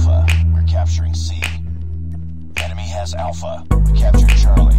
Alpha. We're capturing C. Enemy has Alpha. We captured Charlie.